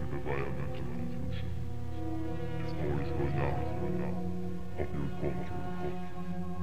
and environmental inclusion. If noise goes down, going down. Hope you recall what I.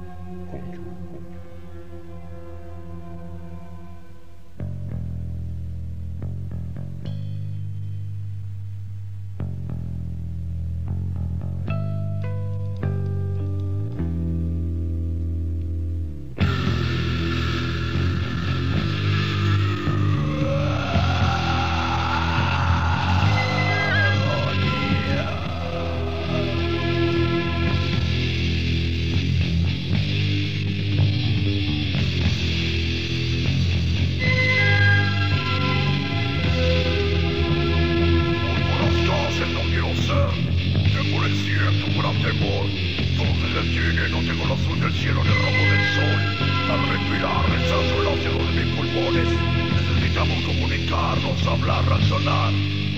hablar, razonar.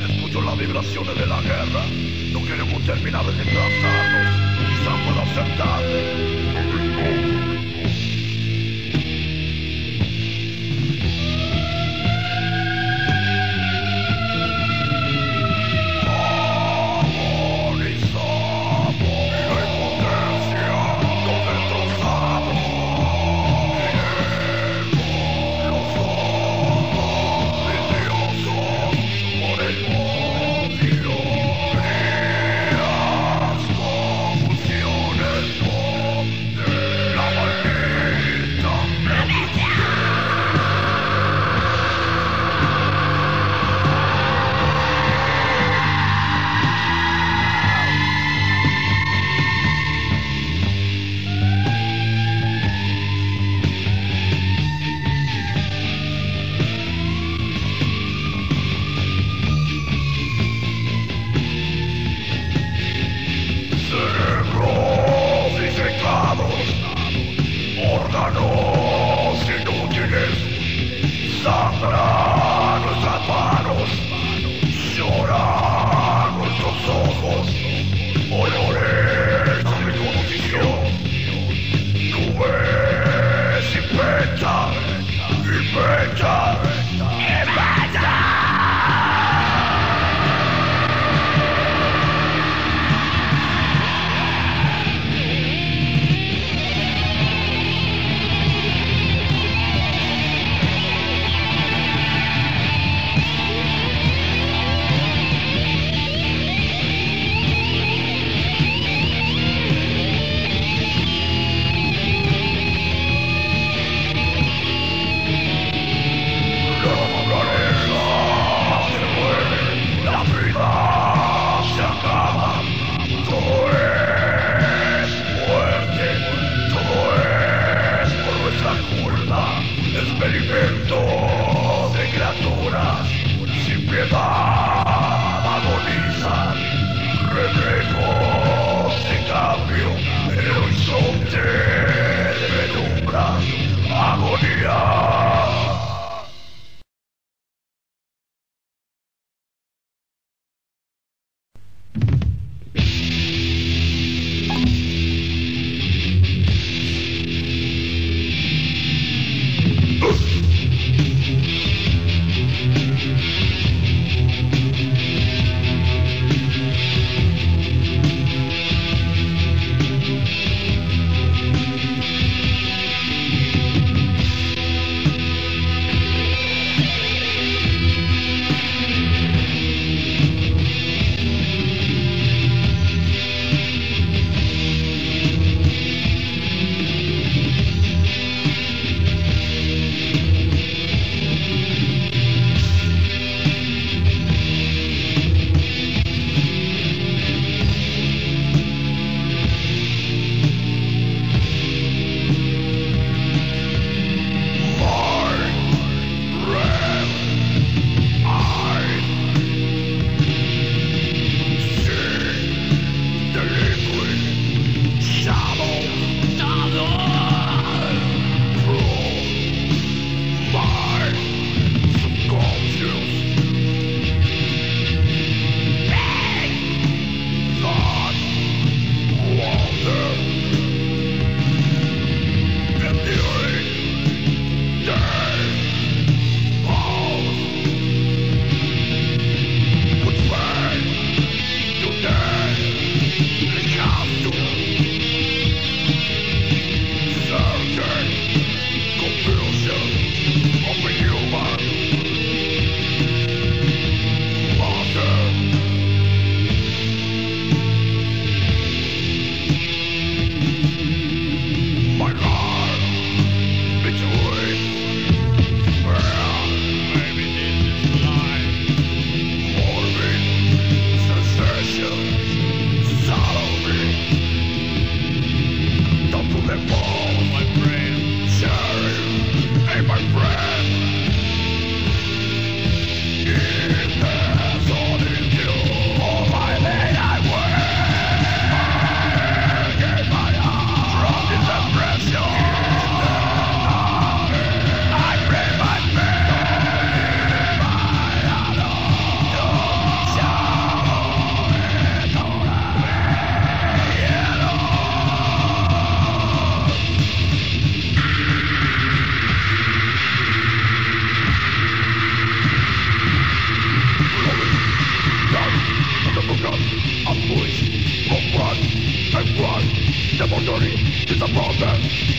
Escucho las vibraciones de la guerra. No queremos terminar de tratarnos. Quizá pueda aceptarte.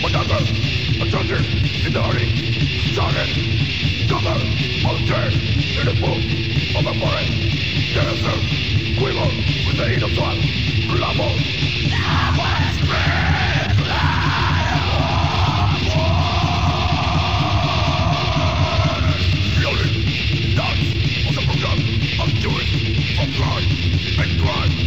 Whatever, attention, fidelity, silence, cover, mountain, in the book of a forest, dancer, quiver with the heat of sun, rumble, Loaded, dance, of the program, I'm doing, from crime, and crime,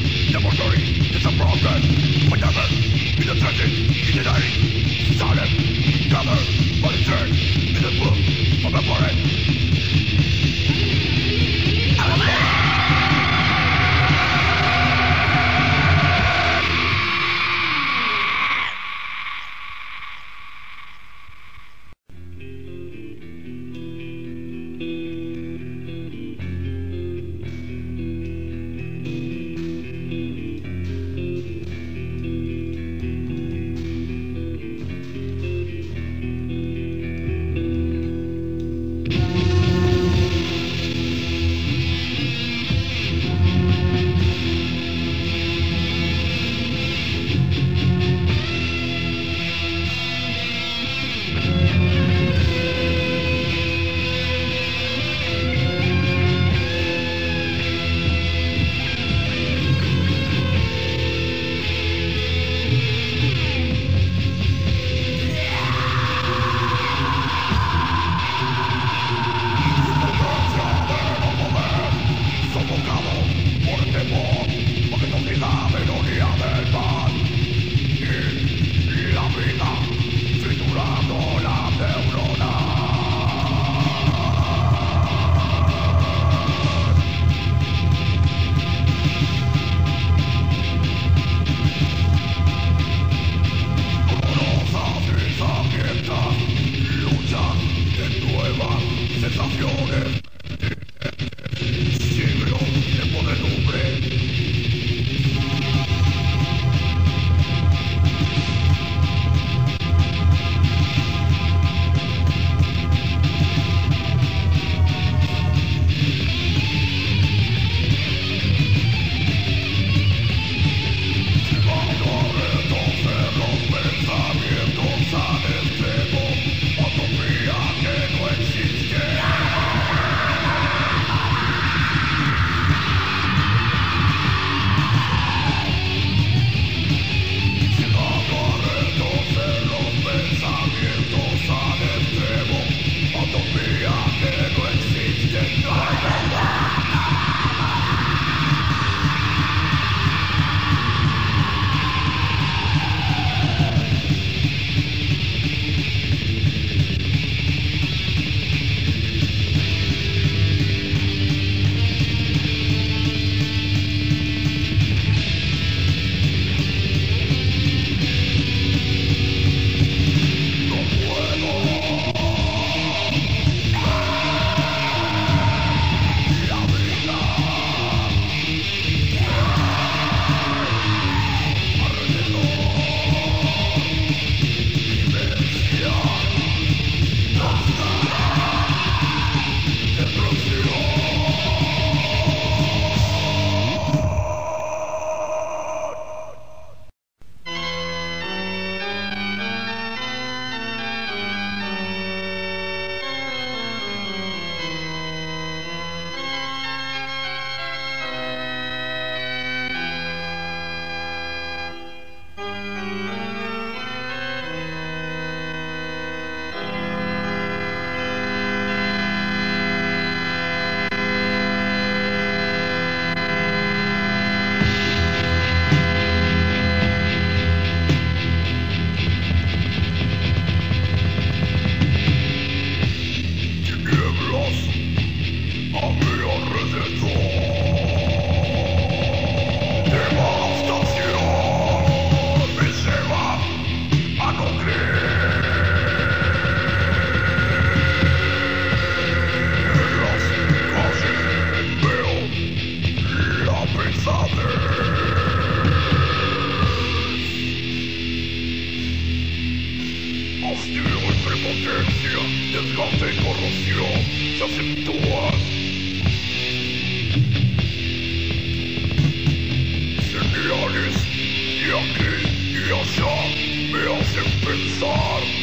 desgaste y corrosión se acentúan. Señales de aquí y allá me hacen pensar.